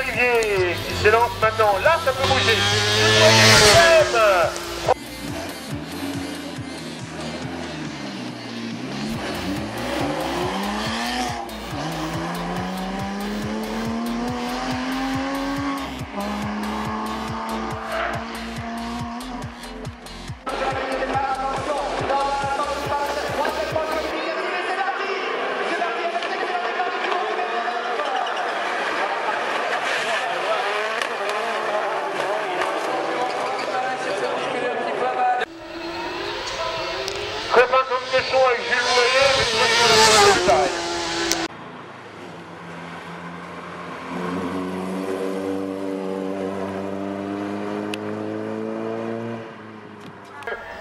Olivier qui se lance maintenant. Là, ça peut bouger.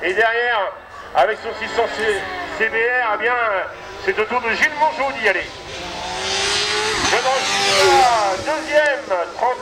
Et derrière, avec son 600 CBR, eh bien, c'est au tour de Gilles Mongeau d'y aller. Deuxième, 30